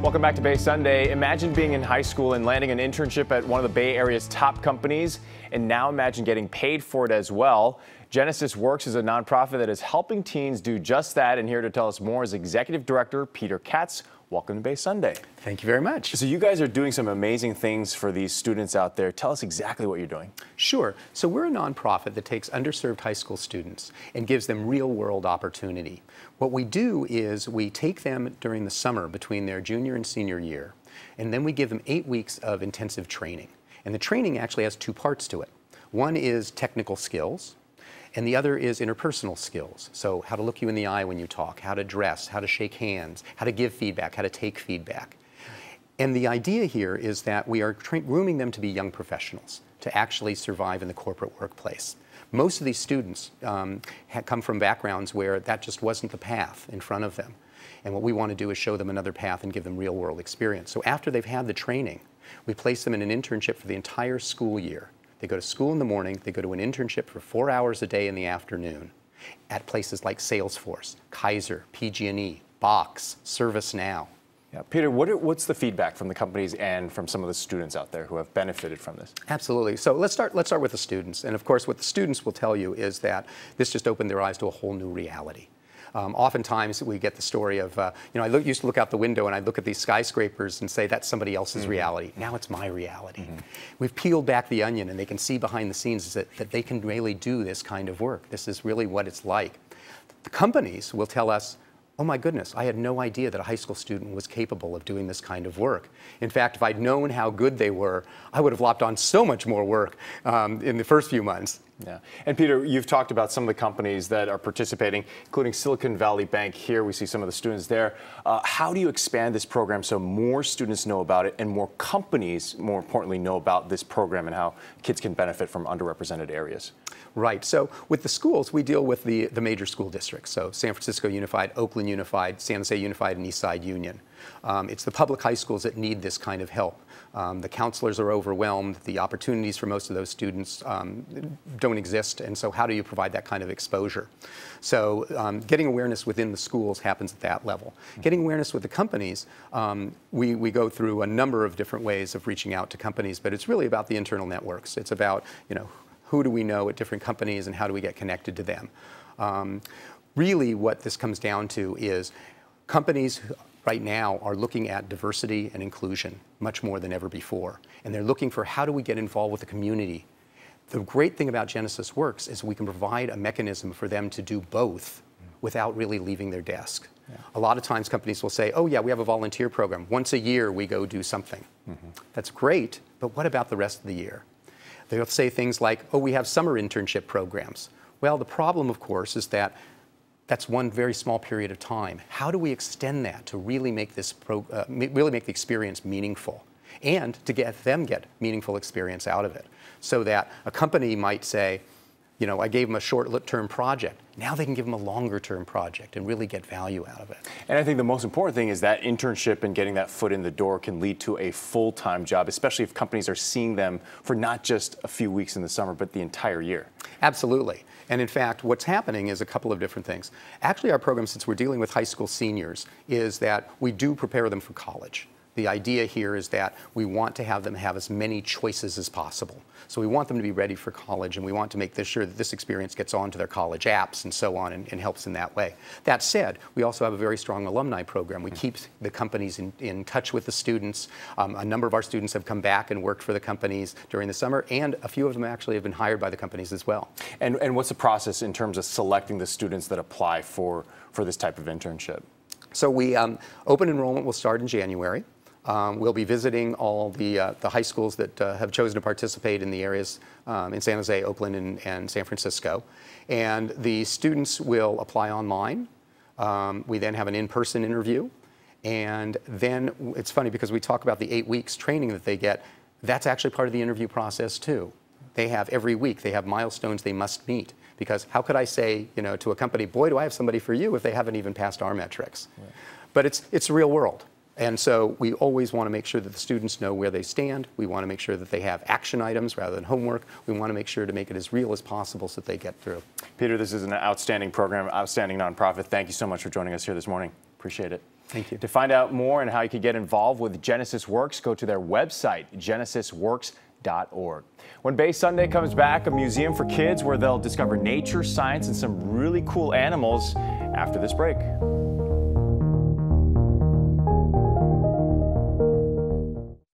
Welcome back to Bay Sunday. Imagine being in high school and landing an internship at one of the Bay Area's top companies, and now imagine getting paid for it as well. Genesys Works is a nonprofit that is helping teens do just that, and here to tell us more is Executive Director Peter Katz. Welcome to Bay Sunday. Thank you very much. So you guys are doing some amazing things for these students out there. Tell us exactly what you're doing. Sure. So we're a nonprofit that takes underserved high school students and gives them real world opportunity. What we do is we take them during the summer between their junior and senior year, and then we give them eight weeks of intensive training. And the training actually has two parts to it. One is technical skills, and the other is interpersonal skills. So how to look you in the eye when you talk, how to dress, how to shake hands, how to give feedback, how to take feedback. And the idea here is that we are grooming them to be young professionals, to actually survive in the corporate workplace. Most of these students um, come from backgrounds where that just wasn't the path in front of them. And what we want to do is show them another path and give them real world experience. So after they've had the training, we place them in an internship for the entire school year. They go to school in the morning, they go to an internship for four hours a day in the afternoon at places like Salesforce, Kaiser, PG&E, Box, ServiceNow. Yeah. Peter, what are, what's the feedback from the companies and from some of the students out there who have benefited from this? Absolutely. So let's start, let's start with the students. And of course, what the students will tell you is that this just opened their eyes to a whole new reality. Um, oftentimes we get the story of, uh, you know, I look, used to look out the window and I'd look at these skyscrapers and say, that's somebody else's mm-hmm. reality. Now it's my reality. Mm-hmm. We've peeled back the onion and they can see behind the scenes that, that they can really do this kind of work. This is really what it's like. The companies will tell us, oh my goodness, I had no idea that a high school student was capable of doing this kind of work. In fact, if I'd known how good they were, I would have lopped on so much more work um, in the first few months. Yeah. And Peter, you've talked about some of the companies that are participating, including Silicon Valley Bank here. We see some of the students there. Uh, how do you expand this program so more students know about it and more companies, more importantly, know about this program and how kids can benefit from underrepresented areas? Right. So with the schools, we deal with the, the major school districts. So San Francisco Unified, Oakland Unified, San Jose Unified, and Eastside Union. Um, it's the public high schools that need this kind of help. Um, the counselors are overwhelmed. The opportunities for most of those students um, don't exist. And so, how do you provide that kind of exposure? So, um, getting awareness within the schools happens at that level. Getting awareness with the companies, um, we, we go through a number of different ways of reaching out to companies, but it's really about the internal networks. It's about, you know, who do we know at different companies and how do we get connected to them? Um, really, what this comes down to is companies right now are looking at diversity and inclusion much more than ever before. And they're looking for how do we get involved with the community. The great thing about Genesys Works is we can provide a mechanism for them to do both without really leaving their desk. Yeah. A lot of times companies will say, oh yeah, we have a volunteer program. Once a year we go do something. Mm-hmm. That's great, but what about the rest of the year? They'll say things like, oh, we have summer internship programs. Well, the problem, of course, is that that's one very small period of time. How do we extend that to really make this pro, uh, really make the experience meaningful, and to get them get meaningful experience out of it, so that a company might say, you know, I gave them a short-term project. Now they can give them a longer-term project and really get value out of it. And I think the most important thing is that internship and getting that foot in the door can lead to a full-time job, especially if companies are seeing them for not just a few weeks in the summer, but the entire year. Absolutely. And in fact, what's happening is a couple of different things. Actually, our program, since we're dealing with high school seniors, is that we do prepare them for college. The idea here is that we want to have them have as many choices as possible. So we want them to be ready for college and we want to make this sure that this experience gets onto their college apps and so on and, and helps in that way. That said, we also have a very strong alumni program. We keep the companies in, in touch with the students. Um, a number of our students have come back and worked for the companies during the summer and a few of them actually have been hired by the companies as well. And, and what's the process in terms of selecting the students that apply for, for this type of internship? So we um, open enrollment will start in January. Um, we'll be visiting all the, uh, the high schools that uh, have chosen to participate in the areas um, in San Jose, Oakland, and, and, San Francisco. And the students will apply online. Um, we then have an in-person interview. And then it's funny because we talk about the eight weeks training that they get. That's actually part of the interview process too. They have every week, they have milestones they must meet. Because how could I say, you know, to a company, boy, do I have somebody for you if they haven't even passed our metrics? Right. But it's, it's real world. And so we always want to make sure that the students know where they stand. We want to make sure that they have action items rather than homework. We want to make sure to make it as real as possible so that they get through. Peter, this is an outstanding program, outstanding nonprofit. Thank you so much for joining us here this morning. Appreciate it. Thank you. To find out more and how you can get involved with Genesys Works, go to their website, genesysworks.org. When Bay Sunday comes back, a museum for kids where they'll discover nature, science, and some really cool animals after this break.